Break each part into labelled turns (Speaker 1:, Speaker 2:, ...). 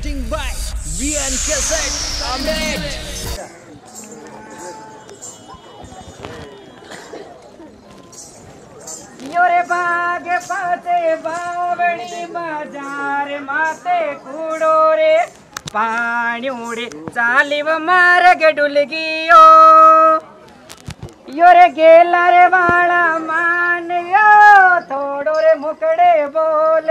Speaker 1: presenting by VN Cassette
Speaker 2: Amit. योरे बाग
Speaker 3: पाते बावणी बाज़ार माते कुड़ोरे पानी
Speaker 4: पाण्यूडे चालिव मारग डुलगियो। योरे गेला रे वाला मानियो,
Speaker 3: थोड़ो रे
Speaker 4: मुकड़े बोल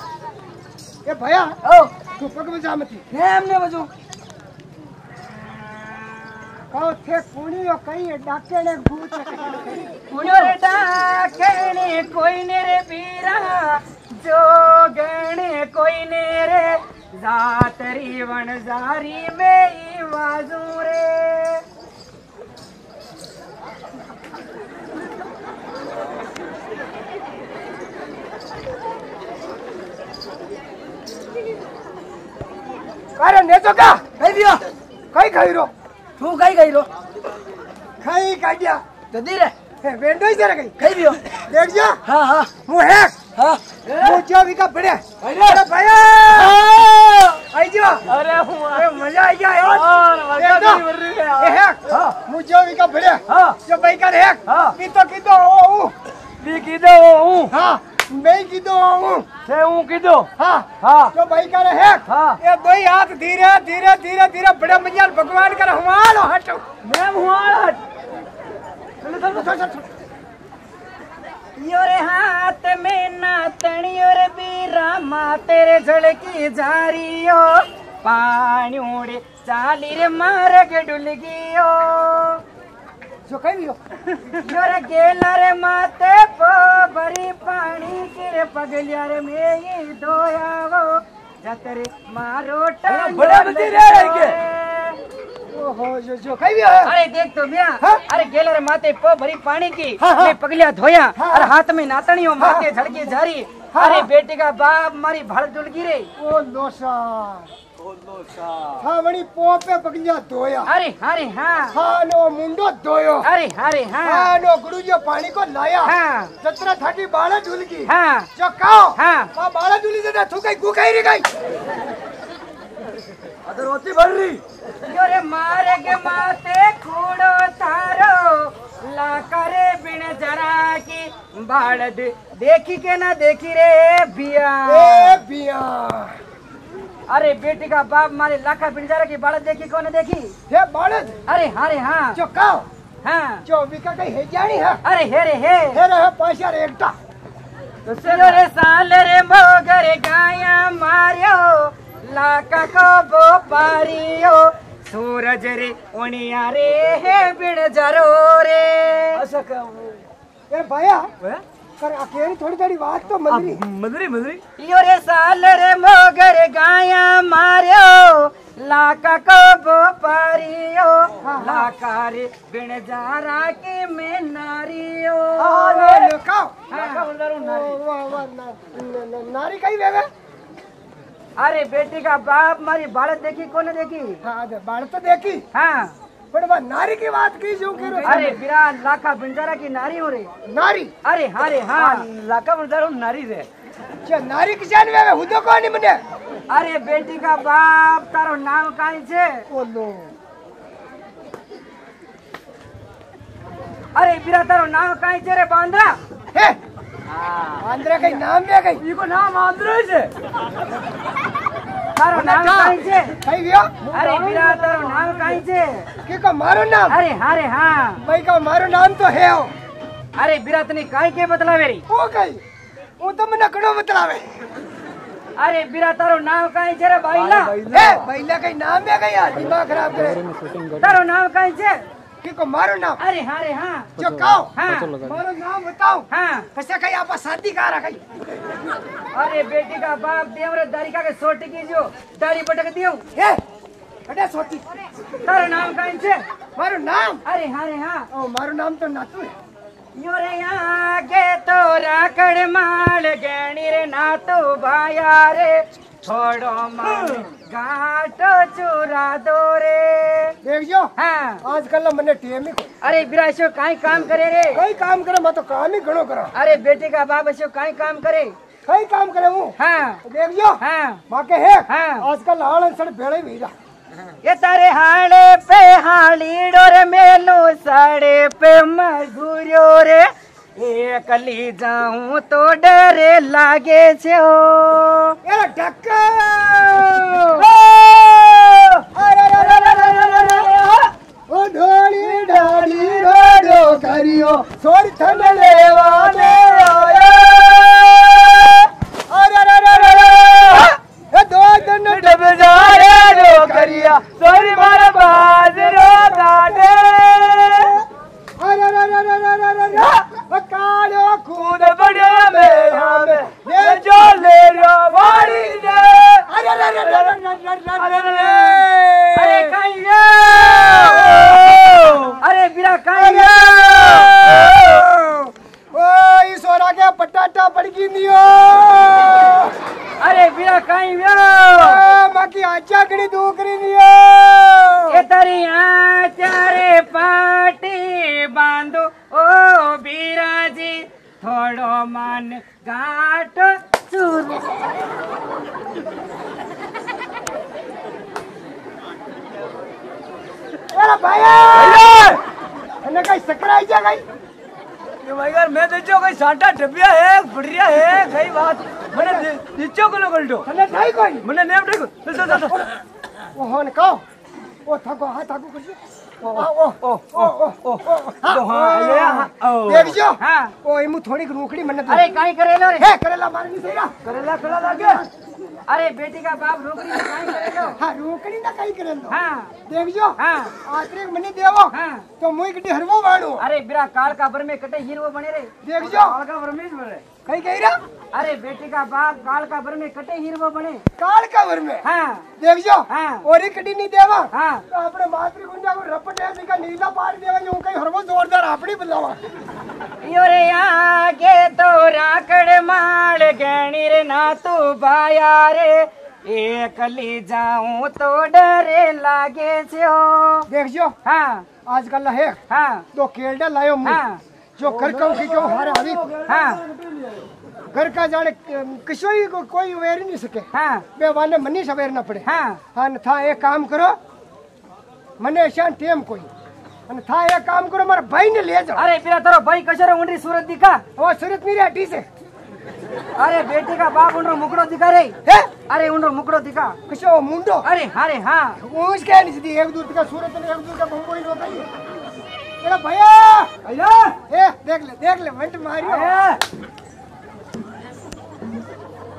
Speaker 3: એ ભયા
Speaker 4: ઓ
Speaker 3: તું પગમાં જા મથી
Speaker 4: ને એમને
Speaker 3: બજો કહો થે કોણીઓ કઈ ડાકેણે ભૂત કોણીઓ
Speaker 2: રે ડાકેણે કોઈને રે પીરા જોગણે કોઈને રે જાતરી વણઝારી મેં વાજું રે
Speaker 3: અરે નેચો કા?
Speaker 4: કઈ દો
Speaker 3: કઈ ખાઈ રહ્યો
Speaker 4: તું કઈ ખાઈ રહ્યો
Speaker 3: ખાઈ કાઢ્યા
Speaker 4: જદી રે.
Speaker 3: વેન્ડોય છે
Speaker 4: કઈ? ખાઈ
Speaker 3: રહ્યો દેખજો
Speaker 4: હા હા.
Speaker 3: હું હે.
Speaker 4: હા
Speaker 3: હું જો વિકા ભડે
Speaker 4: અરે
Speaker 3: ભાઈ આઈ જો
Speaker 2: અરે હું
Speaker 3: અરે મજા આઈ ગયા
Speaker 2: યાર
Speaker 3: વરસાદી વરરી ગયા હે
Speaker 4: હા.
Speaker 3: હું જો વિકા ભડે
Speaker 4: હા.
Speaker 3: જો ભાઈ
Speaker 4: કર
Speaker 3: હે. હા કીધો ઓ હું.
Speaker 4: બી કીધો હું.
Speaker 3: હા. मैं की तो हूँ
Speaker 4: તે હું કીધો
Speaker 3: हाँ
Speaker 4: હા
Speaker 3: जो भाई का है
Speaker 4: हाँ।
Speaker 3: ये दो ही हाथ धीरे धीरे धीरे धीरे बड़े मैया भगवान कर हमारो हटो
Speaker 4: મેં હું આળા
Speaker 2: योरे हाथ में ना तणियो रे बीरा मा तेरे झड़की जारियो पाणियोड़े चाली रे मार्ग डुलगियो
Speaker 3: जो कही हो
Speaker 2: योरे गेला रे माते पो भरी पानी अरे तो
Speaker 3: हाँ?
Speaker 2: अरे गेलर माते प भरी पानी की।
Speaker 3: हाँ, हाँ।
Speaker 2: पगलिया धोया। और हाथ में नातणियों माते झड़के झारी। अरे। बेटे का बाप मारी भड़ डुल गिरे
Speaker 3: ओ लोसा छावणी पोपे पगलिया धोया।
Speaker 2: अरे अरे हाँ।
Speaker 3: हानो मुंडो धोयो।
Speaker 2: अरे अरे हाँ।
Speaker 3: हानो गुरुजियो पानी को लाया।
Speaker 2: हाँ।
Speaker 3: जतरा थाटी बाला झुलकी
Speaker 2: हाँ।
Speaker 3: जो काओ
Speaker 2: हाँ,
Speaker 3: हाँ माँ बाला झुली से थू गई गुकाई गई। अदर
Speaker 4: होती भर रही।
Speaker 2: यो मारे के माते खूड़ो थारो। ला करे बिन जरा की बाड़ देखी के ना देखी रे बिया।
Speaker 3: ए बिया।
Speaker 2: अरे बेटी का बाप मारे लाखा पिंजरा की बालत देखी कौन देखी?
Speaker 3: ये बाढ़
Speaker 2: अरे हरे हाँ।
Speaker 3: जो हाँ।
Speaker 2: का हाँ।
Speaker 3: जो विका कहीं है जानी है।
Speaker 2: अरे हेरे हे।
Speaker 3: हेरे हे पैसा रे एकटा।
Speaker 2: तो रे साल रे मोगरे गाया मारियो लाका को बो पारियो। सूरज रे उणिया रे हे बिड़ रे।
Speaker 4: ऐसा
Speaker 3: क्या ये भैया पर अकेली थोड़ी थोड़ी बात तो मदरी।
Speaker 4: मदरी मदरी।
Speaker 2: यो साल रे मोगर गाया मारियो लाका को बोपारियो लाका रे बिन जारा के मैं नारियो
Speaker 3: लाका लाका बोल रहा नारी। कहीं वे
Speaker 2: अरे बेटी का बाप मारी बाढ़ देखी कौन देखी?
Speaker 3: हाँ बाढ़ तो देखी।
Speaker 2: हाँ।
Speaker 3: नारी की बात की जो कह
Speaker 2: अरे बिरा लाखा बंजारा की नारी हो रही।
Speaker 3: नारी?
Speaker 2: अरे हाँ रे हाँ।
Speaker 4: लाखा बंजारा नारी रे
Speaker 3: क्या अच्छा, नारी की जान में हुदो कौन मने
Speaker 2: अरे बेटी का बाप तारो नाम काई छे?
Speaker 3: ओलो।
Speaker 2: अरे बिरा तारो नाम काई छे रे बांद्रा?
Speaker 3: हे? हाँ। बांद्रा
Speaker 4: कई नाम दे कई
Speaker 2: इको नाम आंद्रा छे।
Speaker 3: कहीं गयो
Speaker 2: अरे बिरा तारो नाम काई छे
Speaker 3: की को मारो नाम
Speaker 2: अरे हाँ रे हाँ
Speaker 3: भाई का मारो नाम तो है ओ
Speaker 2: अरे बिरा तने काई के बतलावे री
Speaker 3: ओ गई वो तो मने कड़ो बतलावे
Speaker 2: अरे बिरा तारो नाम काई छे रे बाईला
Speaker 3: हे बैला कहीं नाम वे गई यार दिमाग खराब करे
Speaker 2: तारो नाम काई छे
Speaker 3: किको मारो नाम
Speaker 2: अरे हाँ रे हाँ।
Speaker 3: जो कहो।
Speaker 2: हाँ।
Speaker 3: मारो नाम बताओ।
Speaker 2: हाँ।
Speaker 3: कैसे कही आप शादी कहा रखी
Speaker 2: अरे बेटी का बाप देवरे दारी का के सोटी की जो दारी पटक दियो।
Speaker 3: ए अरे सोटी।
Speaker 2: तारा नाम का इनसे
Speaker 3: मारो नाम।
Speaker 2: अरे हाँ रे हाँ।
Speaker 3: ओ मारो नाम तो नातू है।
Speaker 2: यो रे आगे तो राकड़ माल गणी रे ना तो भाया रे। छोड़ो मान घाटो चुरा दो रे।
Speaker 3: देख जो
Speaker 2: हाँ।
Speaker 3: आजकल मने टेम ही
Speaker 2: अरे बिराशो काई काम करे रे?
Speaker 3: कई काम करे मैं तो काम ही घणो करा।
Speaker 2: अरे बेटे का बाप ऐसो काई काम करे?
Speaker 3: कई काम करे हूँ?
Speaker 2: हाँ।
Speaker 3: देख जो
Speaker 2: हाँ।
Speaker 3: बाके है
Speaker 2: हाँ।
Speaker 3: आजकल हाल सड़ भेड़े भी जा। ಎತರೆ ಹಾಳೆ ಪೆ ಹಾಳಿಡೋರ ಮೇಲು ಸಾಡೆ ಪೆ ಮಗುರ್ಯೋರೆ એકલી જાઉં તો ડરે લાગે છે ઓ એ ઢક્કર ઓ ઢોળી ઢોળી રોડો કર્યો. છોડ થમ લેવાને जा सॉरी मारा बाजरो काटे अरे अरे अरे अरे अरे बकाड़ो खून बड़ियो मेरा में ये जो ले रो वाड़ी ने अरे
Speaker 2: अरे अरे अरे
Speaker 5: થોડો મન ગાટ ચૂર અરે ભાઈ એને કઈ સકરાઈ
Speaker 3: ગયા કઈ કે
Speaker 5: ભાઈ યાર મેં દેજો કઈ સાટા
Speaker 3: ઢબિયા હે ફડરિયા હે કઈ વાત મને દેજો કોનો ગલડો મને નહીં કોઈ
Speaker 5: મને નેમ નહીં કોઈ ઓહો
Speaker 3: ને કહો
Speaker 2: ઓ
Speaker 3: થકો હા થકો કરજો થોડીક
Speaker 2: રોકડી મને અરે કઈ
Speaker 3: કરેલો રે હે કરેલા મારી
Speaker 5: સૈરા કરેલા કરેલા
Speaker 2: લાગે અરે બેટી કા બાપ રોકડી કઈ કરેલો
Speaker 3: હા રોકડી ના કઈ કરેલો હા
Speaker 2: દેવજો
Speaker 3: હા આત્રે
Speaker 2: મને
Speaker 3: દેવો હા તો
Speaker 2: મુઈ
Speaker 3: કડી હરવો વાળો અરે બિરા
Speaker 2: કાળ કા ભર મે કટે હીરવો બને રે દેવજો કાળ
Speaker 3: કા ભર
Speaker 5: મે જ બને
Speaker 3: कहीं कही रहा?
Speaker 2: अरे बेटी का बाप काल का भर में कटे हीरो बने।
Speaker 3: काल का भर में?
Speaker 2: हाँ।
Speaker 3: देख जो
Speaker 2: हाँ।
Speaker 3: और कटी नहीं देवा।
Speaker 2: हाँ।
Speaker 3: तो अपने मातृ गुंडा को रपटे का नीला पार देवा यूँ कहीं हरबो जोरदार आपड़ी
Speaker 2: बुलावा। योरे आगे तो राकड़ माड़ गणी रे ना तू बाया रे। एक ली जाऊँ तो डरे लागे छो।
Speaker 3: देख जो
Speaker 2: हाँ।
Speaker 3: आजकल है
Speaker 2: हाँ।
Speaker 3: तो केड़ा लायो
Speaker 2: हाँ।
Speaker 3: जो कर कहूँ क्यों हार आवी?
Speaker 2: हाँ।
Speaker 3: घर का जाने किसी को कोई वेर नहीं सके
Speaker 2: हाँ
Speaker 3: वे वाले मनी सवेर ना पड़े
Speaker 2: हाँ
Speaker 3: हाँ था एक काम करो मने शान टेम कोई અને થા એ કામ કરો મારા ભાઈ ને લેજો
Speaker 2: અરે પેલા તારો ભાઈ કશોરે ઊંડી સુરત દી
Speaker 3: કા ઓ સુરત ની રેટી
Speaker 2: છે અરે બેટી કા બાપ ઊંડો મુકડો દીકા
Speaker 3: રે
Speaker 2: હે અરે ઊંડો મુકડો
Speaker 3: દીકા કશો
Speaker 2: મુંડો અરે હારે
Speaker 3: હા ઊંચ કે ની દી એક દૂર કા સુરત ને એક દૂર કા બંબોઈ નો થઈ એલા
Speaker 5: ભયા
Speaker 3: ભયા એ દેખ લે દેખ લે વંટ માર્યો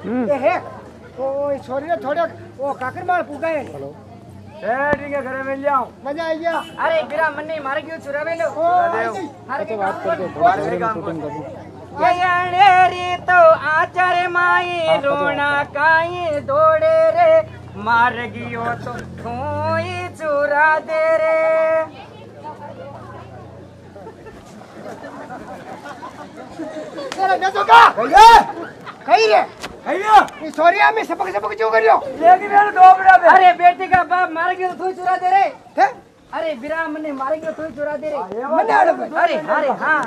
Speaker 3: हे। ओ छोरी ने थोड़े ओ काकर मार पुगाए
Speaker 5: ए ठीक है घरे मिल जाओ।
Speaker 3: मज़ा आई गया।
Speaker 2: अरे बिरा मन्ने मारे क्यों चुरावे लो। हर के बात
Speaker 5: बाहर काम कर।
Speaker 2: रे तो आचार माई रोना काई दौड़े रे। मार गियो तो खोई चुरा दे रे।
Speaker 3: तेरा का। कही रे सॉरी मैं सबक सबक जो
Speaker 5: कर
Speaker 2: अरे बेटे का बाप मार के तो चुरा दे
Speaker 3: रहे
Speaker 2: अरे विराम ने मारे के तो चुरा दे रहे
Speaker 3: मने अरे
Speaker 2: अरे अरे हाँ।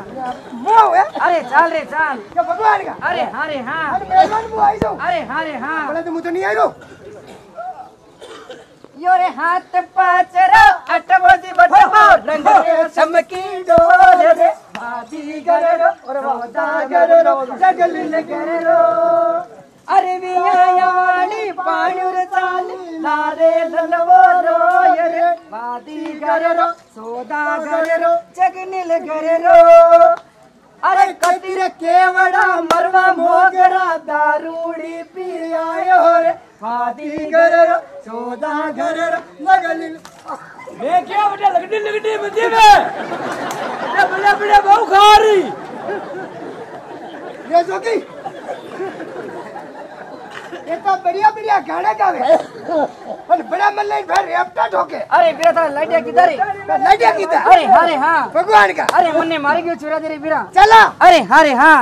Speaker 3: मुआ हुआ
Speaker 2: अरे चाल रे चाल।
Speaker 3: क्या भगवान का।
Speaker 2: अरे हाँ हाँ। अरे हाँ। तो।
Speaker 3: अरे मेहमान मुआ आई जाओ
Speaker 2: अरे अरे हाँ।
Speaker 3: बोले तो मुझे तो नहीं आई
Speaker 2: तो। रो योरे हाथ पाचरा अटमोजी बटमो। रंग रे चमकी डोल रे। भाती गरे रो और वादा गरे रो जगल ने गरे रो वियायाली पाणुर चाली लारे ललवो रोय रे वादी गररो सोदा गररो जगनिल गररो। अरे कतिर केवड़ा मरवा मोगरा दारूड़ी पी आयो रे। वादी गररो सोदा गररो
Speaker 3: लगलिल
Speaker 5: मैं क्या बेटा लगड़ी लगड़ी बंदी में? बड़े बड़े बहु खा रही।
Speaker 3: ये जोगी ये तो बढ़िया बढ़िया गाना गावे और बड़ा मन लाइन भाई ठोके
Speaker 2: अरे बीरा तारा लाइटिया किधर है
Speaker 3: लाइटिया किधर
Speaker 2: अरे अरे हाँ
Speaker 3: भगवान का
Speaker 2: अरे मन्ने मारी क्यों चुरा दे रे
Speaker 3: चला
Speaker 2: अरे अरे हाँ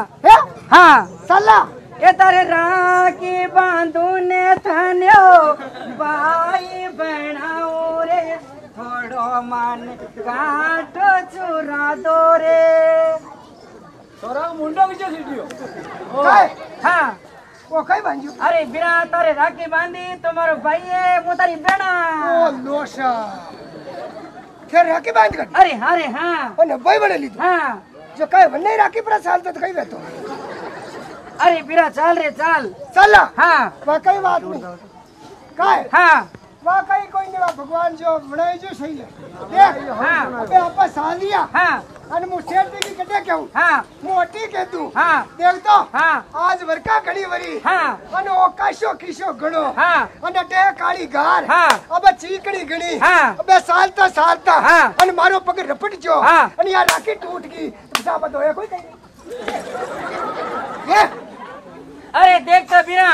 Speaker 3: हाँ चला
Speaker 2: ये तारे राखी बांधू ने थान्यो भाई बनाओ रे थोड़ो मन काटो चुरा दो रे
Speaker 5: तोरा मुंडो किचे सीटियो
Speaker 2: हाँ
Speaker 3: ઓ કઈ બાંધ્યું
Speaker 2: અરે બિરા તારે રાખી બાંધી તમારો ભાઈ એ હું તારી બેણા
Speaker 3: ઓ લોશા ખેર રાખી બાંધ
Speaker 2: કર અરે હારે હા
Speaker 3: અને ભાઈ વડે લીધું
Speaker 2: હા
Speaker 3: જો કઈ વને રાખી પર ચાલતો તો કઈ વેતો
Speaker 2: અરે બિરા ચાલ રે ચાલ
Speaker 3: ચાલ
Speaker 2: હા
Speaker 3: વા કઈ વાત નહીં કાય
Speaker 2: હા
Speaker 3: વા કઈ કોઈ નહીં ભગવાન જો વણાઈ જો સહી લે
Speaker 2: હા
Speaker 3: અબે આપા સાલિયા
Speaker 2: હા
Speaker 3: અને હું શેર દેખી કટે કેવું
Speaker 2: હા.
Speaker 3: મોટી કે તું
Speaker 2: હા.
Speaker 3: દેખ તો
Speaker 2: હા.
Speaker 3: આજ વરકા ઘડી વરી.
Speaker 2: હા.
Speaker 3: અને ઓકાશો કિશો ઘણો.
Speaker 2: હા.
Speaker 3: અને ટે કાળી ગાર
Speaker 2: હા.
Speaker 3: અબે ચીકડી ઘણી.
Speaker 2: હા.
Speaker 3: અબે સાલતા સાલતા.
Speaker 2: હા.
Speaker 3: અને મારો પગ રપટ જો
Speaker 2: હા.
Speaker 3: અને આ રાખી તૂટ ગઈ બધો એ કોઈ કઈ ये
Speaker 2: अरे देखता तो बिना।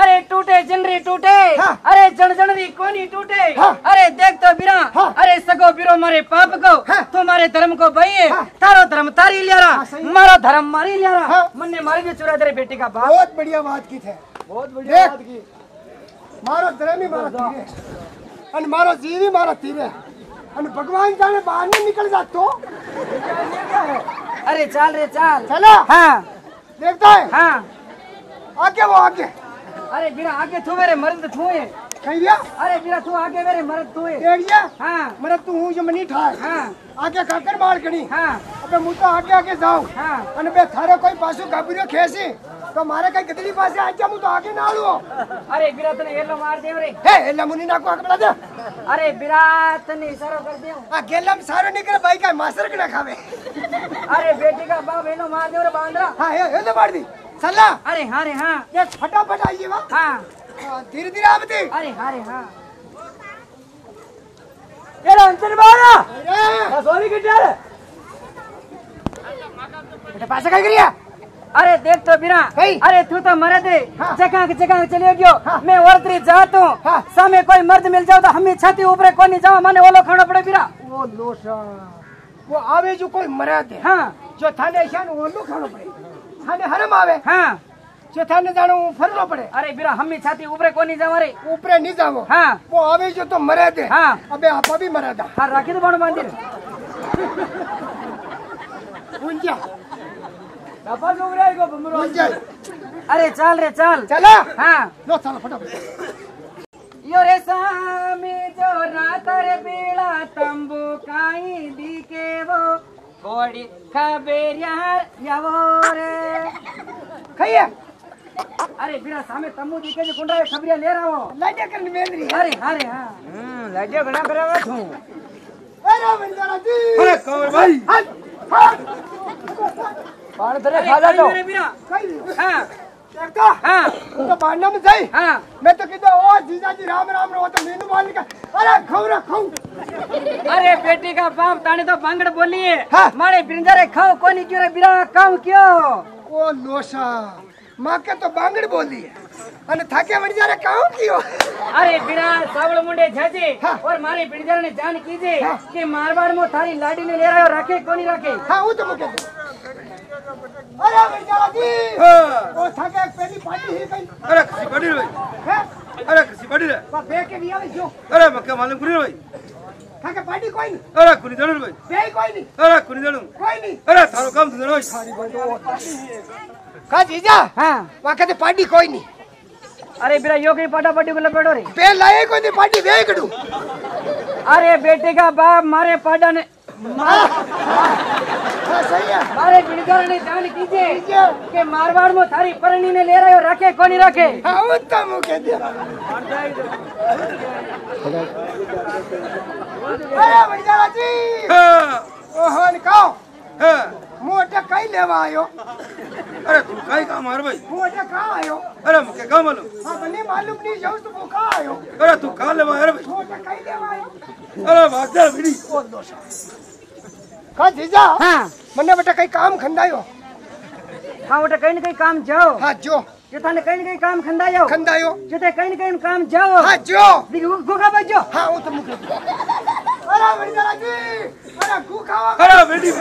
Speaker 3: अरे
Speaker 2: टूटे जनरी टूटे। हाँ।
Speaker 3: अरे
Speaker 2: जन जनरी कोनी टूटे।
Speaker 3: हाँ।
Speaker 2: अरे देखता तो बिना।
Speaker 3: हाँ।
Speaker 2: अरे सगो बिरो मारे पाप को। तुम्हारे धर्म को बहिए। तारो
Speaker 3: धर्म तारी
Speaker 2: लिया मारो धर्म मारी
Speaker 3: लिया
Speaker 2: मन्ने मारी जो चुरा तेरे बेटे का बाप।
Speaker 3: बहुत बढ़िया बात की थे।
Speaker 5: बहुत बढ़िया बात की।
Speaker 3: मारो धर्म ही मारा तीरे अन मारो जीव ही मारो तीरे अन भगवान जाने बाहर नहीं निकल जातो।
Speaker 2: अरे चाल रे चाल।
Speaker 3: चलो।
Speaker 2: हाँ।
Speaker 3: देखता है।
Speaker 2: हाँ।
Speaker 3: आगे वो आगे।
Speaker 2: अरे मेरा आगे तू मेरे मर्द तू है
Speaker 3: कहीं गया?
Speaker 2: अरे मेरा तू आगे मेरे मर्द तू है
Speaker 3: देख लिया
Speaker 2: हाँ।
Speaker 3: मर्द तू हूँ जो मनी ठाए।
Speaker 2: हाँ।
Speaker 3: आगे खाकर मार कड़ी
Speaker 2: हाँ।
Speaker 3: अबे मु तो आगे आगे जाऊँ
Speaker 2: हाँ।
Speaker 3: अन बे थारे कोई पासो गाबरियो खेसी तो मारे कई गदली पासे आ जा मु तो आगे ना आलो
Speaker 2: अरे बिरा तने एलो मार दे रे।
Speaker 3: हे एला मुनी ना को आगे दे।
Speaker 2: अरे बिरा तने इशारो कर दे
Speaker 3: आ गेलम सारो निकल भाई का मास्टर ना खावे।
Speaker 2: अरे बेटी का बाप एलो मार दे रे बांद्रा।
Speaker 3: हाँ हे तो मार दी। सल्ला।
Speaker 2: अरे हाँ। रे हाँ
Speaker 3: देख फटाफट आइए वहाँ।
Speaker 2: हाँ।
Speaker 3: धीरे धीरे आप दे
Speaker 2: अरे हाँ। रे हाँ।
Speaker 5: ये अंतर बारा सॉरी किटर
Speaker 3: बेटा पास क्या करिया
Speaker 2: अरे देख तो बिना। अरे तू तो मर दे।
Speaker 3: हाँ।
Speaker 2: जगह जगह चले गयो।
Speaker 3: हाँ।
Speaker 2: मैं औरत रे जात हाँ। कोई मर्द मिल जाओ तो हमें छाती ऊपर को नहीं जाओ। माने ओलो खाना पड़े बिना
Speaker 3: वो लोसा वो आवे जो कोई मर्द है।
Speaker 2: हाँ।
Speaker 3: जो थाने शान ओलो खाना पड़े। थाने हरम आवे
Speaker 2: हाँ
Speaker 3: जो थाने जानो फरनो पड़े
Speaker 2: अरे बिरा हमें छाती ऊपर कोई नहीं जाओ रे
Speaker 3: ऊपरे नहीं जावो
Speaker 2: हाँ
Speaker 3: वो आवे जो तो मरे दे
Speaker 2: हाँ।
Speaker 3: अबे आपा भी मरा दा
Speaker 2: हाँ राखी तो बण मंदिर
Speaker 3: उनजा
Speaker 5: नफा डोगरा को बमरो
Speaker 3: उनजा
Speaker 2: अरे चल रे चल
Speaker 3: चला
Speaker 2: हाँ
Speaker 3: लो चलो फटाफट
Speaker 2: यो रे सामी जो रातर बेड़ा तंबू काई दिके यार यावो रे
Speaker 3: खाइए
Speaker 2: अरे बिना सामे तम्मू दिखे जो कुंडा खबरिया ले रहा हो?
Speaker 3: लाइटे करनी मेंदरी।
Speaker 2: अरे अरे हाँ।
Speaker 5: लाजे घना करावा तू
Speaker 3: अरे बंजारा जी।
Speaker 5: अरे कमर भाई?
Speaker 3: हट हट
Speaker 5: पान तेरे खा जा तो।
Speaker 2: मेरे
Speaker 3: कहीं
Speaker 2: हाँ।
Speaker 3: करता
Speaker 2: हाँ।
Speaker 3: तो बांधना में सही
Speaker 2: हाँ।
Speaker 3: मैं तो कहता ओ जीजा जी राम राम रो तो मीनू बाँध का अरे खाऊ रे
Speaker 2: अरे बेटी का बाप ताने तो बांगड़ बोली है।
Speaker 3: हाँ?
Speaker 2: मारे बिरंजरे खाओ कोनी क्यों रे बिरा काम क्यों?
Speaker 3: ओ लोसा माँ के तो बांगड़ बोली है। अने थाके मर जा रे काम क्यों?
Speaker 2: अरे बिरा सावल मुंडे झाजी
Speaker 3: हाँ।
Speaker 2: और मारे बिरंजरे ने जान कीजे
Speaker 3: हाँ?
Speaker 2: मारवाड़ मो थारी लाडी ने ले रहा राखे कोनी राखे?
Speaker 3: हाँ वो तो मुके। અરે બેટાલાજી ઓ થાકે પેલી પાટી હી કઈ.
Speaker 6: અરે કસી પડી રે
Speaker 3: હે?
Speaker 6: અરે કસી પડી રે
Speaker 3: બા બે કે વિયાલે જો.
Speaker 6: અરે મકે માલમ કરી રે
Speaker 3: થાકે પાટી કોઈ ની?
Speaker 6: અરે કુની દણું રે
Speaker 3: બે કોઈ ની?
Speaker 6: અરે કુની દણું
Speaker 3: કોઈ ની?
Speaker 6: અરે તારો કામ ધંધો રે સારી બંડો
Speaker 3: કા જીજા?
Speaker 2: હા.
Speaker 3: વાકે પાટી કોઈ ની?
Speaker 2: अरे बिरा यो कहीं पाटा पाटी को लपेटो रे
Speaker 3: पे लाए कोई पाटी वेगड़ू
Speaker 2: अरे बेटे का बाप मारे पाटा ने મારે બિણગારને દાન કીજે કે મારવાડમાં તારી પરણીને લેરાયો રાખે કોની રાખે
Speaker 3: હું તો મૂકે દે અરે
Speaker 6: બિણગારાજી
Speaker 3: ઓહો ને કહો મોટે કઈ લેવા આવ્યો
Speaker 6: અરે તું કઈ કામ હાર ભાઈ
Speaker 3: મોટે કા આવ્યો
Speaker 6: અરે મુકે કામ હલો
Speaker 3: હા મને માલુમ નહીં જાઉં તો ભૂખા આવ્યો
Speaker 6: અરે તું કા લેવા અરે ભાઈ
Speaker 3: મોટે કઈ લેવા આવ્યો
Speaker 6: અરે ભાગદાર ભીડી ઓ દોષા
Speaker 3: કા જીજા
Speaker 2: હા.
Speaker 3: મને બેટા કઈ કામ ખંડાયો?
Speaker 2: હા બેટા કઈ ને કઈ કામ જાઓ.
Speaker 3: હા જો.
Speaker 2: જો તને કઈ ને કઈ કામ ખંડાયો?
Speaker 3: ખંડાયો.
Speaker 2: જો તે કઈ ને કઈ કામ જાઓ.
Speaker 3: હા જો.
Speaker 2: ગોખા બજો
Speaker 3: હા હું તો મૂકી અરે અરે વડીદારાજી અરે ગોખા
Speaker 6: અરે બેટી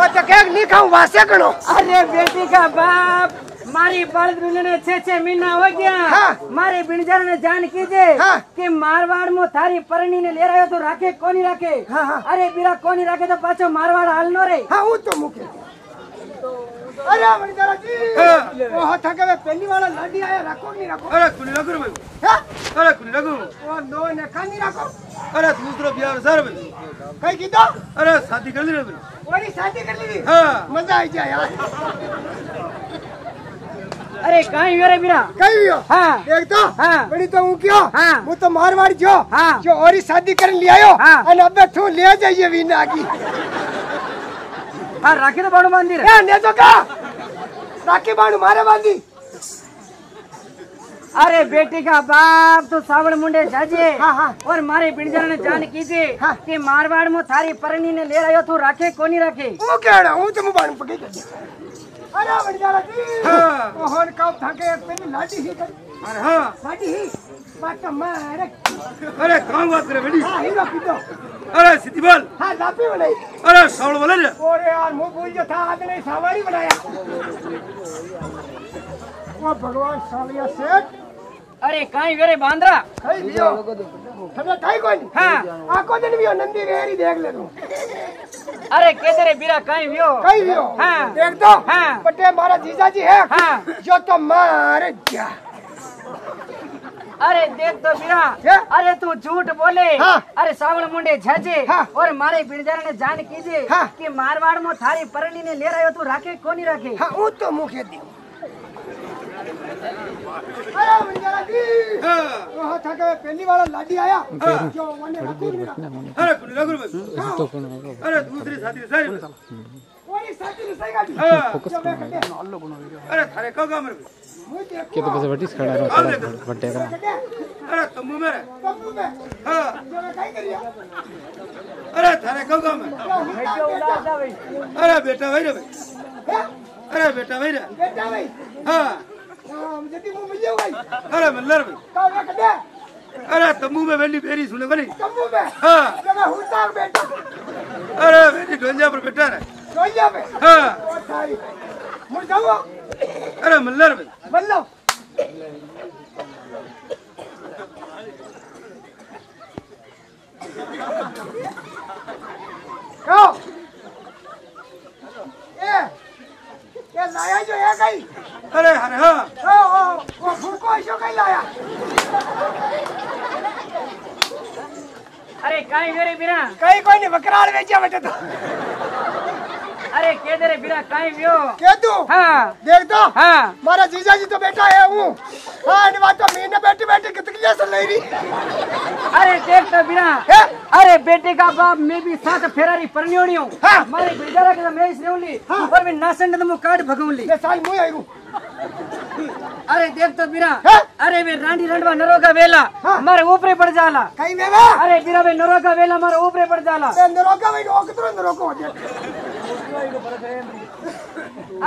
Speaker 3: ઓ તો કેકની ખાઉં વાસે ગણો.
Speaker 2: અરે બેટી કા બાપ. મારી બળદ ને છે છે મીના હો ગયા.
Speaker 3: હા.
Speaker 2: મારી બિણજાર ને જાણ કીજે કે મારવાડમાં થારી પરણી ને લેરાયો તો રાખે કોની રાખે?
Speaker 3: હા, હા.
Speaker 2: અરે બીરા કોની રાખે તો પાછો મારવાડ હાલ નો રે.
Speaker 3: હા હું તો મૂકે. અરે વડીદારાજી ઓહો થકે હવે વાળા લાડી આયા રાખો કે રાખો?
Speaker 6: અરે કુની રાખો ભાઈ?
Speaker 3: હા?
Speaker 6: અરે કુની રાખો?
Speaker 3: ઓ દો ને કાની રાખો?
Speaker 6: અરે દૂસરો બ્યાહ સાર ભાઈ.
Speaker 3: કઈ કીધો?
Speaker 6: અરે શાદી કરી લે
Speaker 3: ઓની શાદી કરી લીધી?
Speaker 6: હા.
Speaker 3: મજા આવી જાય યાર
Speaker 2: अरे कहीं मेरे बिना
Speaker 3: कहीं हो।
Speaker 2: हाँ।
Speaker 3: देख तो।
Speaker 2: हाँ।
Speaker 3: बड़ी तो हूँ क्यों?
Speaker 2: हाँ।
Speaker 3: वो तो मारवाड़ी जो।
Speaker 2: हाँ।
Speaker 3: जो और शादी कर लिया हो।
Speaker 2: हाँ
Speaker 3: अबे तू ले जाइए वीना की।
Speaker 2: हाँ राखी तो बाणु बांधी
Speaker 3: रे। ने तो कहा राखी बाणु मारे बांधी
Speaker 2: अरे बेटी का बाप तो सावण मुंडे जाजे
Speaker 3: हाँ हाँ।
Speaker 2: और मारे पिंजर ने जान हाँ। कीजे।
Speaker 3: हाँ।
Speaker 2: कि मारवाड़ में थारी परनी ने ले रहा तू राखे कोनी राखे?
Speaker 3: वो कहना हूँ तो मुबारक पके अरे
Speaker 6: बढ़िया
Speaker 3: लगी हां मोहन का थाके एक में ही कर
Speaker 6: अरे हां
Speaker 3: लाठी ही बात मारे
Speaker 6: अरे काम बात रे बेटी
Speaker 3: हां हीरा पीतो
Speaker 6: अरे सीधी बोल
Speaker 3: हां लापी बनाई
Speaker 6: अरे सावल बोले रे
Speaker 3: ओरे यार मुंह भूल गया था आपने सावारी बनाया ओ भगवान सालिया सेठ
Speaker 2: अरे काई करे बांद्रा
Speaker 3: खाई लियो
Speaker 2: हाँ। अरे कैसे बीरा कहीं भी
Speaker 3: हो। कहीं भी
Speaker 2: हो।
Speaker 3: हाँ। देख दो
Speaker 2: हाँ।
Speaker 3: बटे मारा जीजा जी
Speaker 2: है।
Speaker 3: हाँ। जो तो मार जा।
Speaker 2: अरे देख तो बीरा। अरे तू झूठ बोले।
Speaker 3: हाँ।
Speaker 2: अरे सावण मुंडे झजे।
Speaker 3: हाँ।
Speaker 2: और मारे बिरजार ने जान कीजे कि मारवाड़ में थारी परली ने ले रहे हो तू राखे कोनी राखे?
Speaker 6: हाँ तो
Speaker 3: मुखे दियो पहली वाला
Speaker 6: लाडी
Speaker 3: आया जो मैंने
Speaker 6: रखूर में अरे कुनी रखूर में
Speaker 3: अरे दूसरी
Speaker 7: साथी सही कोई साथी ने सही
Speaker 6: गाड़ी फोकस
Speaker 7: करो ऑल
Speaker 3: लोगों
Speaker 6: ने अरे थारे
Speaker 3: का काम
Speaker 6: रे
Speaker 3: के तो बस वटिस
Speaker 6: खड़ा रहो बट्टे का अरे
Speaker 3: तम्बू में रे तम्बू
Speaker 6: में हाँ जो मैं काई
Speaker 3: करिया
Speaker 6: अरे थारे का काम
Speaker 3: अरे बेटा
Speaker 6: भाई
Speaker 3: रे अरे बेटा भाई रे
Speaker 6: बेटा भाई हाँ।
Speaker 3: अरे मल्लर भाई
Speaker 6: अरे तम्बू में वेली बेरी सुने बनी
Speaker 3: तम्बू में
Speaker 6: हाँ
Speaker 3: लगा हुतार बेटा
Speaker 6: अरे मेरी डोंजा पर बैठा है
Speaker 3: डोंजा पे
Speaker 6: हाँ
Speaker 3: मुड़ जाओ
Speaker 6: अरे मल्लर भाई
Speaker 3: मल्लो कहीं कोई नहीं बकराल बेचा बेटे तो
Speaker 6: अरे
Speaker 3: के दे
Speaker 2: रे बिना टाइम यो के
Speaker 3: तू हाँ।
Speaker 2: देख
Speaker 3: तो हाँ।
Speaker 2: मारा
Speaker 3: जीजा जी तो बैठा है हूँ। हाँ इन बात तो मैंने बैठे बैठे कितनी लेसन ले रही।
Speaker 2: अरे देख तो बिना। अरे बेटे का बाप मैं भी साथ फेरारी परनियोनी हूँ।
Speaker 3: हाँ।
Speaker 2: मारे बेजारा के तो मैं इस रेवली हाँ। पर मैं नासन न मु काट भगौली
Speaker 3: ले साल मु आई हूँ।
Speaker 2: अरे देख तो बिना
Speaker 3: हाँ।
Speaker 2: अरे वे रांडी रंडवा नरोगा वेला
Speaker 3: हमारे
Speaker 2: मारे ऊपरे पड़ जाला।
Speaker 3: कहीं वेवा
Speaker 2: अरे बिना वे नरोगा वेला हमारे ऊपरे पड़ जाला।
Speaker 3: नरो का भाई नोक तो नरो को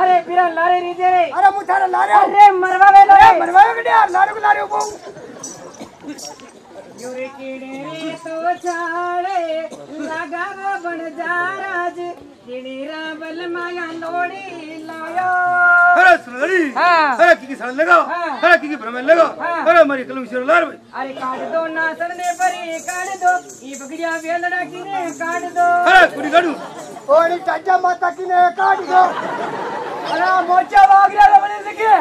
Speaker 2: अरे बिना लारे रीजे रे
Speaker 3: अरे मुठारा लारे
Speaker 2: अरे मरवा वेलो रे।
Speaker 3: मरवायो के लारे को लारे को
Speaker 2: किडे तो चाळे लगावा बन जा जाराज किडीरा बल माया लोडी लायो।
Speaker 6: अरे सुनरी
Speaker 2: हाँ।
Speaker 6: अरे की सड़न लगाओ
Speaker 2: हाँ।
Speaker 6: अरे की भ्रमण लगाओ
Speaker 2: हाँ।
Speaker 6: अरे हमारी कलम शेर लार भाई।
Speaker 2: अरे काट दो ने परी काट दो। ये बकरिया वेलड़ा की ने काट दो।
Speaker 6: अरे कुड़ी काढू
Speaker 3: ओड़ी चाचा माता की ने काट दो।
Speaker 2: अरे मोचा भाग रहा बने लिखे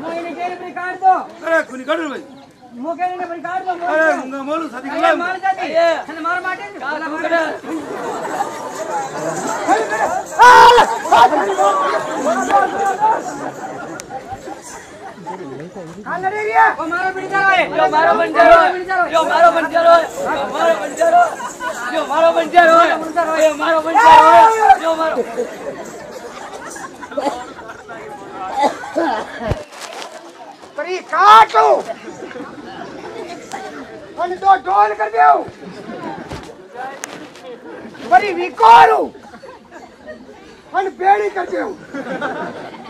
Speaker 2: मोइने के परी काट दो।
Speaker 6: अरे कुड़ी काढू भाई।
Speaker 2: मोके ने बड़ी कार में
Speaker 6: अरे मुंगा मोल
Speaker 2: सदी
Speaker 6: गुलाम
Speaker 2: मार जाती है मार माटे काला मुकड़ा हाँ लड़े गया ओ मारो
Speaker 3: बंजारो है जो
Speaker 2: मारो बंजारो है जो
Speaker 5: मारो बंजारो है जो मारो बंजारो जो मारो बंजारो है जो मारो बंजारो है जो मारो
Speaker 3: परी काटो અને તો ઢોલ કરી દેવું. ફરી વિકોરું. અને પેડી કરી દેવું.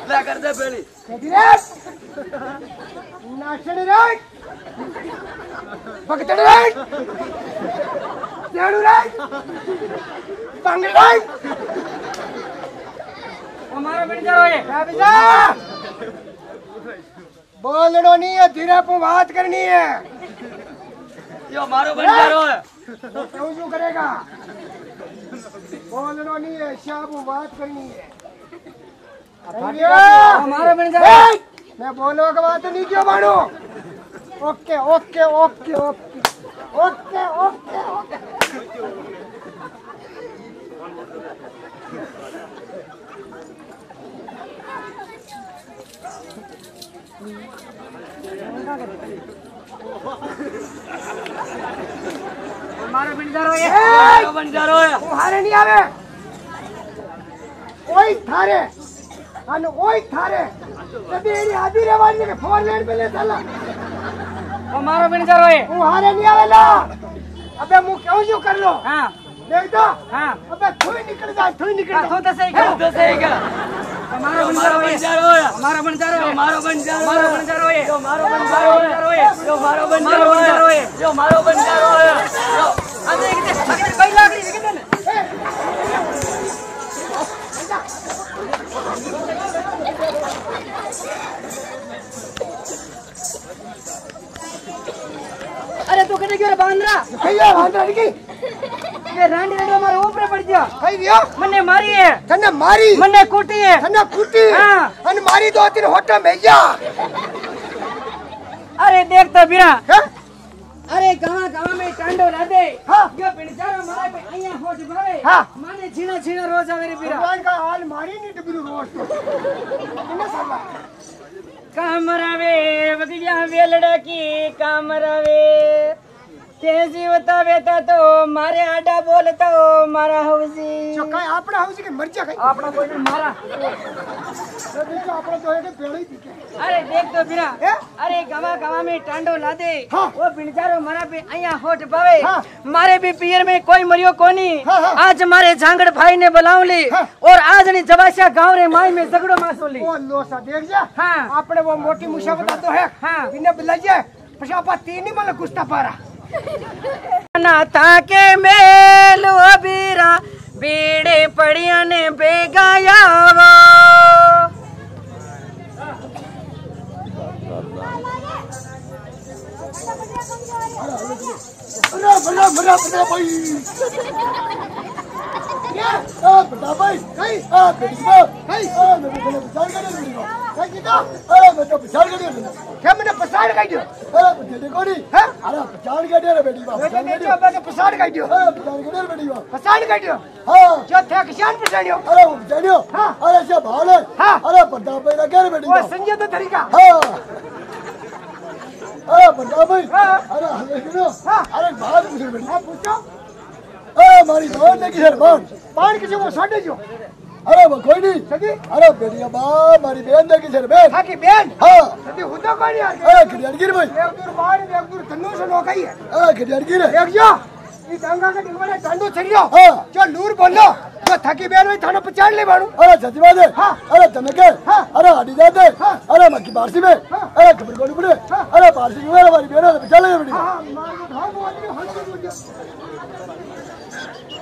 Speaker 5: લે કર દે પેડી
Speaker 3: કદી રે નાશણ રે ભગતણ રે દેડુ રે બંગલ રે
Speaker 2: અમારો બેડકારો એ. હા
Speaker 3: બીજા. બોલણો ની ધીરે પર વાત કરની હે.
Speaker 5: यो मारो बंजारो
Speaker 3: वो क्यों यूं करेगा बोलनो नहीं है शाबू बात करनी है
Speaker 2: हमारे
Speaker 3: बंजारो मैं बोलवा का बात नहीं क्यों मानो
Speaker 2: okay okay okay
Speaker 5: okay okay
Speaker 3: okay okay Thank you. हमारा बंजारो ये बंजारो वो हारे नहीं आवे ओई थारे अन ओई थारे तभी
Speaker 2: एडी आधी रेवानी के
Speaker 3: फोर लेन पे ले चला हमारा बंजारो ये वो हारे
Speaker 2: नहीं
Speaker 3: आवे ला
Speaker 2: अबे
Speaker 3: मु क्यों जो कर लो हाँ
Speaker 2: देख
Speaker 3: दो
Speaker 2: हाँ अबे थोड़ी
Speaker 5: निकल जा थोड़ी
Speaker 2: निकल जा
Speaker 5: तो
Speaker 2: सही कर
Speaker 5: तो
Speaker 2: सही कर हमारा
Speaker 5: बंजारो है
Speaker 2: हमारा बंजारो है
Speaker 5: हमारा बंजारो है हमारा बंजारो है
Speaker 2: जो हमारा बंजारो
Speaker 5: है जो हमारा बंजारो
Speaker 2: है अब देख दे अगले कई लाख ली कितने ने अरे तू कहने क्यों रे
Speaker 3: बांद्रा भैया बांद्रा निकी
Speaker 2: કે રાંડી રેડવા મારે ઓપરે પડી ગયો
Speaker 3: કઈ ગયો
Speaker 2: મને મારી હે
Speaker 3: તને મારી
Speaker 2: મને કૂટી હે
Speaker 3: તને કૂટી
Speaker 2: હા
Speaker 3: અને મારી તો હતી હોટા મે ગયા
Speaker 2: અરે દેખ તો બીરા અરે ગાવા ગાવા મે ટાંડો ના દે
Speaker 3: હા
Speaker 2: જો પિણચારો મારે પે અહીંયા હોજ ભાવે
Speaker 3: હા
Speaker 2: માને છીણા છીણા રોજ આવે રે બીરા
Speaker 3: ભગવાન કા હાલ મારી ની ડબલું રોજ તો એને સલા
Speaker 2: કામરાવે વગિયા વેલડા કી કામરાવે તે જીવતા વેતા તો મારે આડા બોલતા હો મારા હવજી.
Speaker 3: જો કાય આપણા હવજી કે મરજા કઈ
Speaker 2: આપણા કોઈ મારા.
Speaker 3: તો બીજો આપણો તો એને પેળી દીકે
Speaker 2: અરે દેખ તો બિરા અરે ગવા ગવા મે ટાંડો
Speaker 3: લાદે.
Speaker 2: ઓ બિણજારો મારા પે અહીંયા હોઠ ભાવે. મારે
Speaker 3: બી પિયર
Speaker 2: મે કોઈ મર્યો કોની? આજ મારે ઝાંગડ
Speaker 3: ભાઈ
Speaker 2: ને બોલાવલી ઓર આજની જવાસિયા ગાંવ રે માય મે ઝગડો માસોલી.
Speaker 3: ઓ લોસા દેખ જા.
Speaker 2: હા.
Speaker 3: આપણે વો મોટી મુસાફત તો હે.
Speaker 2: હા.
Speaker 3: ઇને બોલાજે પછી આપા તીની મને ગુસ્તા પારા.
Speaker 2: હતા કે મેલ અભીરા ભીડે પડ્યા ને
Speaker 3: ભેગાયા પસાર કરી દો जान के डेरे बेटी बा बेटे बेटी अब तो पसार कर दियो। हाँ जान के डेरे बेटी बा पसार कर दियो। हाँ। जो थे किसान पसारियो अरे वो पसारियो हाँ। अरे से भाले। हाँ। अरे बड़ा भाई ना गेरे बेटी बा संजय तो तरीका। हाँ। अरे बड़ा भाई। हाँ। अरे हले सुनो हाँ। अरे बात हाँ, पूछो बेटी हाँ पूछो। ए मारी बाण ने किसे बाण बाण किसे वो साडे जो। અરે કોઈ નહીં. સગી? અરે બેડિયા બા મારી બેન દેખી છે બેન? હાકી બેન? હા. સગી હું તો કોણ યાર? અરે ગડિયારગીર ભાઈ. એક દૂર બાર એક દૂર તન્નો સો નો કઈ અરે ગડિયારગીર એક જો ઈ દંગા કે દિવાળે ચાંદો છડ્યો હા. જો લૂર બોલો. તો થાકી બેન હોય થાનો પચાડ લેવાનું અરે જતીવા દે. અરે તમે કે. અરે અડી જા દે. અરે મકી બારસી બે અરે ખબર કોણ પડે. અરે બારસી જોવે મારી બેન પચાડ લે બેડી હા મારું ભાવ બોલી હંસ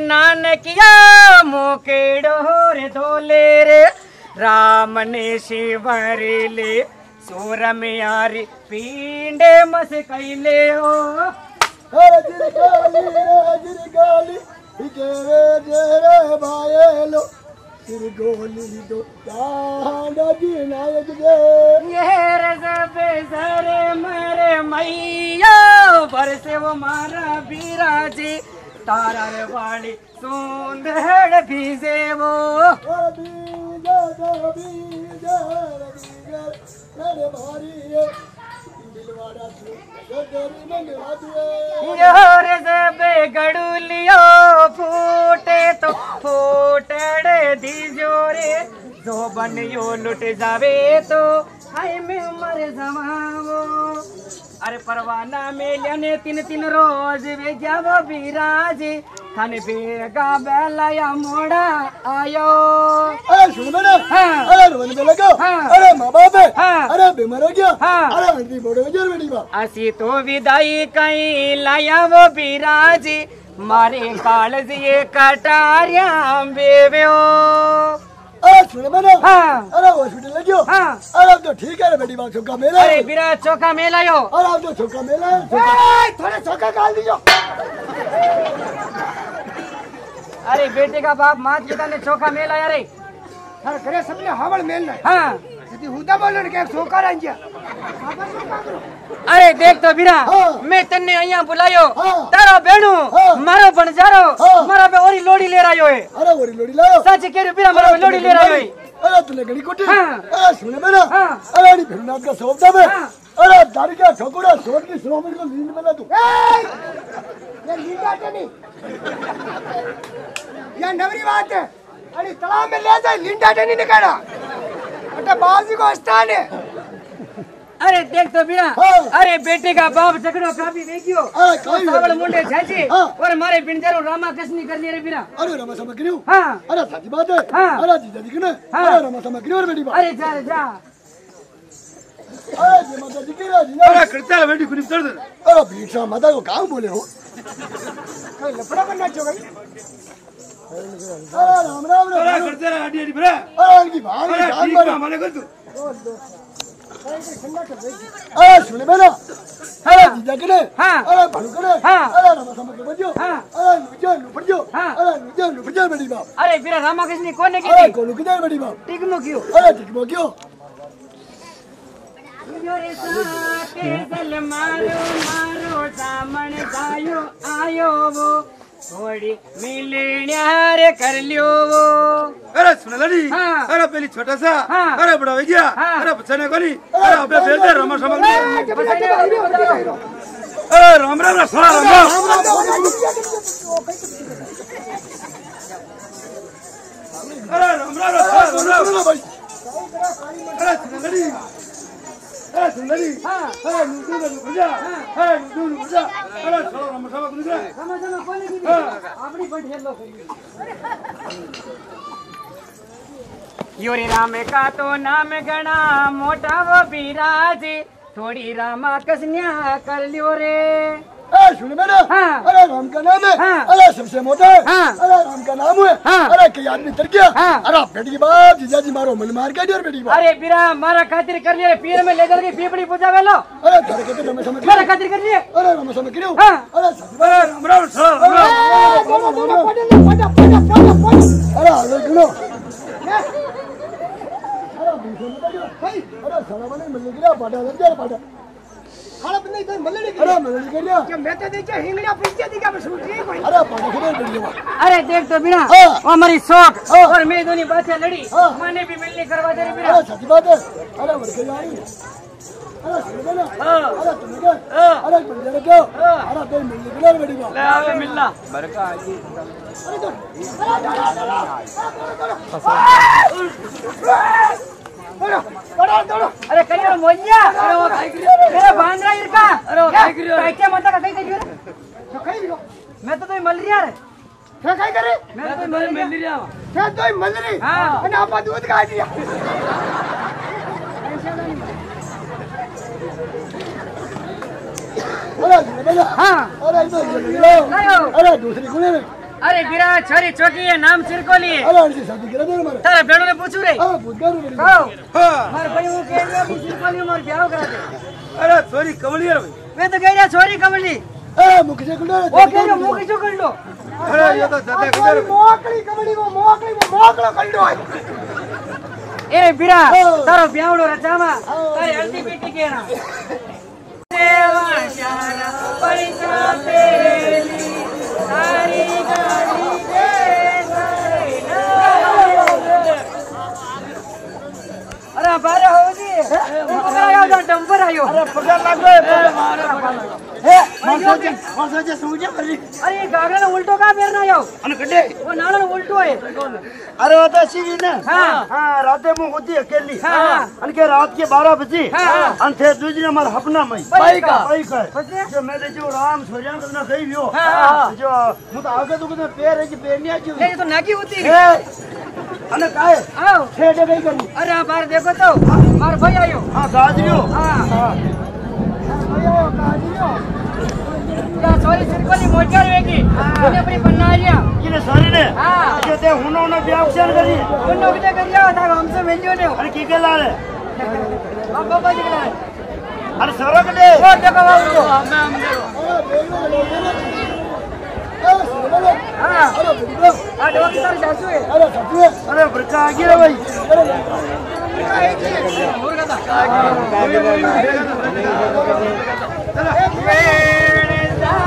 Speaker 2: नानकिया मोके डोर धोले रे।
Speaker 8: राम ने शिवरे ले सूर में यारी
Speaker 2: पींडे मस कैले हो
Speaker 8: अजर गाली अजर गाली जेरे जेरे भायलो सिर गोली दो दादा जी नायक जे।
Speaker 2: ये रजब जरे मरे मैया भर से वो मारा बीरा जी। तारर वाली सुंदर भीजे वो।
Speaker 8: दो
Speaker 2: योर जबे गड़ुलियो फूटे तो फूटड़े दीजो रे। जो बन यो लुट जावे तो हाय में मर जमावो अरे परवाना में लेने तीन तीन रोज वे जावो बिराजी खाने बेगा बेलाया मोड़ा आयो
Speaker 8: अरे सुन मेरे
Speaker 2: हाँ।
Speaker 8: अरे रोने पे लगा
Speaker 2: हाँ।
Speaker 8: अरे माँ बाप है
Speaker 2: हाँ।
Speaker 8: अरे बीमार हो गया
Speaker 2: हाँ।
Speaker 8: अरे हल्दी बोड़े में ज़ोर बेटी बाप
Speaker 2: असी तो हाँ।
Speaker 8: अरे हॉस्पिटल
Speaker 2: हाँ।
Speaker 8: अरे अब तो ठीक है बेटी बाप चौका मेला
Speaker 2: अरे बिरा चौका मेलायो
Speaker 8: अरे अब तो चौका मेला है। थोड़े चौका काल दीजो
Speaker 2: अरे बेटे का बाप मात पिता ने चौका मेला अरे।
Speaker 8: अरे करे सबने हावड़ मेल
Speaker 2: हाँ।
Speaker 8: यदि हुदा बोलो ने के चौका रह गया
Speaker 2: अरे देख तो बिरा
Speaker 8: हाँ।
Speaker 2: मैं तन्ने અહીંયા बुलायो
Speaker 8: हाँ।
Speaker 2: તારો બેણું
Speaker 8: हाँ।
Speaker 2: મારો ભણજારો
Speaker 8: हाँ।
Speaker 2: મારા બે ઓરી લોડી લેર આયો હે
Speaker 8: अरे वरी लोड़ी लाओ
Speaker 2: સાચી કેરી बिरा મારા બે લોડી लेर आयो हे
Speaker 8: अरे तूने गड़ी कोटी
Speaker 2: हाँ।
Speaker 8: अरे सुन मेरा
Speaker 2: हाँ।
Speaker 8: अरे नी फिरनाथ का सोपदा में
Speaker 2: हाँ।
Speaker 8: अरे दारी का ठोकुरा सोट की श्रोमणी को नींद में ला तू ये नींद आते नहीं ये नवरी बात है अरे तालाब में ले जाए नींद आते नहीं निकाला अटे बाजी को स्थान है।
Speaker 2: अरे देख तो बिरा
Speaker 8: हाँ।
Speaker 2: अरे बेटे का बाप झगड़ो काफ़ी देखियो सावल मुंडे छाची
Speaker 8: हाँ।
Speaker 2: और मारे बिंजारो रामा कसनी कर लिए रे बिरा
Speaker 8: अरे रमा समग्री हूँ
Speaker 2: हाँ
Speaker 8: अरे सच्ची बात है
Speaker 2: हाँ।
Speaker 8: अरे जीजा जी ने
Speaker 2: हाँ।
Speaker 8: अरे रमा समग्री और बेटी
Speaker 2: अरे जा जा
Speaker 8: अरे जी माता जी की राज़ी
Speaker 6: अरे करता है बेटी खुद कर दे
Speaker 8: अरे भीषण माता को कहाँ बोले हो लफड़ा बनना चाहिए राम राम
Speaker 6: अरे
Speaker 8: राम
Speaker 6: करता है हड्डी हड्डी भरा
Speaker 8: अरे उनकी भाग
Speaker 6: अरे
Speaker 8: जान
Speaker 6: ठीक
Speaker 8: मारो
Speaker 6: है हमारे कर तू
Speaker 8: अरे सुन मेरा अरे जीजा के ने
Speaker 2: हाँ।
Speaker 8: अरे भानु के ने
Speaker 2: हाँ।
Speaker 8: अरे रमा समग्री बजो
Speaker 2: हाँ।
Speaker 8: अरे नुजो नुपड़ जो
Speaker 2: हाँ।
Speaker 8: अरे नुजो नुपड़ जो बेटी बाप
Speaker 2: अरे बिरा रामा कसनी कोने की
Speaker 8: अरे
Speaker 2: थी
Speaker 8: कोलू किधर बेटी बाप
Speaker 2: टिकमो क्यों
Speaker 8: अरे ठीक बो क्यों
Speaker 2: योरे साथे जल मारो मारो सामण जायो आयो वो थोड़ी मिलण्यार कर लियो वो
Speaker 6: अरे सुन लड़ी
Speaker 2: हाँ।
Speaker 6: अरे पहली छोटा सा
Speaker 2: हाँ।
Speaker 6: अरे बड़ा हो गया
Speaker 2: हाँ।
Speaker 6: अरे बच्चा कोनी अरे अबे बेच दे रमा समझ
Speaker 2: बताइए, बताइए।
Speaker 6: अरे राम राम सोना राम राम अरे राम राम राम राम
Speaker 8: भाई
Speaker 6: अरे सुन लड़ी अरे सुन लड़ी अरे नुदू नुदू भजा अरे नुदू नुदू भजा अरे चलो रमा समझ निकले
Speaker 2: रामा जामा कोने की थी
Speaker 6: हाँ।
Speaker 2: अपनी बंद हेलो लियो
Speaker 8: अरे सुन मेरा।
Speaker 2: हाँ।
Speaker 8: अरे राम का नाम है।
Speaker 2: हाँ।
Speaker 8: अरे सबसे मोटा है।
Speaker 2: हाँ।
Speaker 8: अरे राम का नाम है।
Speaker 2: हाँ।
Speaker 8: अरे कई आदमी तर गया।
Speaker 2: हाँ।
Speaker 8: अरे बेटी बाप जीजा जी मारो मन मार के दियो बेटी बाप
Speaker 2: अरे बिरा मारा खातिर कर लिए पीर में ले जाकर के पीपड़ी पूजा वेलो।
Speaker 8: अरे घर के तो रमेश समझ
Speaker 2: मारा खातिर कर लिए।
Speaker 8: अरे रमेश समझ क्यों
Speaker 2: हाँ।
Speaker 8: अरे
Speaker 6: अरे राम राम चलो राम
Speaker 8: अरे अरे सुनो अरे बीच में अरे साला बने मिल गया पाटा लग गया पाटा। खाना बंदे इधर मल्ले नहीं अरे मल्ले नहीं गया क्या मैं तो देखा हिंगड़ा पिस्ते दी क्या सूट नहीं कोई। अरे पाटा खबर कर दिया
Speaker 2: अरे देख तो बिना
Speaker 8: हाँ।
Speaker 2: वो हमारी शौक
Speaker 8: हाँ।
Speaker 2: और मेरी दोनों बातें लड़ी।
Speaker 8: हाँ।
Speaker 2: मैंने भी मिलनी करवा दे बिना।
Speaker 8: अरे सच बात है। अरे जा रही है
Speaker 9: अरे सुन ना।
Speaker 5: हाँ।
Speaker 9: अरे तुम क्या
Speaker 5: हाँ।
Speaker 9: अरे बंदे क्यों अरे तो मिल निकला बड़ी बात
Speaker 5: ले आवे मिलना।
Speaker 9: अरे तो अरे दौड़ो दौड़ो
Speaker 2: अरे करियो मोजिया
Speaker 5: अरे वो काय करियो
Speaker 2: मेरा बांद्रा इरका।
Speaker 5: अरे वो काय करियो रे?
Speaker 2: काय मत का कई करियो रे?
Speaker 9: तो कहीं लो
Speaker 2: मैं तो तो मल रिया रे
Speaker 9: क्या कहीं करे
Speaker 2: मैं तो
Speaker 5: मैं
Speaker 2: मल रिया
Speaker 9: क्या तो मंजरी
Speaker 2: हाँ।
Speaker 9: अरे आपा दूध का दिया। अरे सुन
Speaker 2: हाँ।
Speaker 9: अरे तो लो अरे दूसरी कुने में
Speaker 2: अरे गिरा छोरी छोकी है नाम सिरकोली है
Speaker 9: अरे ऐसी शादी करा दे मारे
Speaker 2: तारा बेड़ो ने पूछू रे
Speaker 9: हाँ पूछ कर बड़ी
Speaker 2: कहो मार भाई वो कह रहा कि सिरकोली मार ब्याह करा दे
Speaker 5: अरे सॉरी कमली रे भाई
Speaker 2: मैं तो कह रहा छोरी कमली
Speaker 9: ए मुख से कुंडा
Speaker 2: वो कह रहा मुँह किसो कर लो
Speaker 9: अरे ये तो दादा कुंडा मोकली कबड्डी वो मोकली वो मोकलो कंडो है
Speaker 2: ए अरे हो जी। वो पकड़ा आयो जा। डंपर आयो। अरे
Speaker 9: पकड़ लग गए। ए मारसा जे। मारसा जे समझे कर
Speaker 2: अरे ये उल्टो का मेरना आयो
Speaker 9: अन कड्डे
Speaker 2: वो नालो उल्टो है।
Speaker 9: अरे वो तो सी ना।
Speaker 2: हाँ।
Speaker 9: हाँ राते में होती अकेली।
Speaker 2: हाँ, हाँ।
Speaker 9: अन के रात के 12 बजे।
Speaker 2: हाँ, हाँ।
Speaker 9: अन थे दूसरी हमार हपना में
Speaker 2: बाई का।
Speaker 9: बाई का जो मैं जो राम सोजन करना कही भी हो।
Speaker 2: हाँ, हाँ।
Speaker 9: जो मु तो आगे तो कितने पैर है कि पैर नहीं आजी
Speaker 2: ये तो नाकी होती
Speaker 9: ए अन काहे
Speaker 2: आओ
Speaker 9: छेड़े गई करी
Speaker 2: अरे हाँ बाहर देखो तो मार भाई आयो
Speaker 9: हाँ गाजरियो
Speaker 2: हाँ
Speaker 9: हाँ आयो गाजरियो
Speaker 2: या सॉरी सिरकोली मोटर वेगी तूने अपनी पन्नारिया
Speaker 9: किने सारी ने
Speaker 2: हाँ।
Speaker 9: जो ते हुनो ने व्याख्यान करी
Speaker 2: उन लोग ने करिया था हमसे मिलियो ने
Speaker 9: अरे की के लाले
Speaker 2: अब बाबा जी का
Speaker 9: अरे सरक दे
Speaker 2: वो देखो बाबू को
Speaker 5: मैं हम देखो
Speaker 2: हाँ हाँ देखो कितना जासू है
Speaker 9: अरे बड़का आ गया भाई
Speaker 2: वेण सा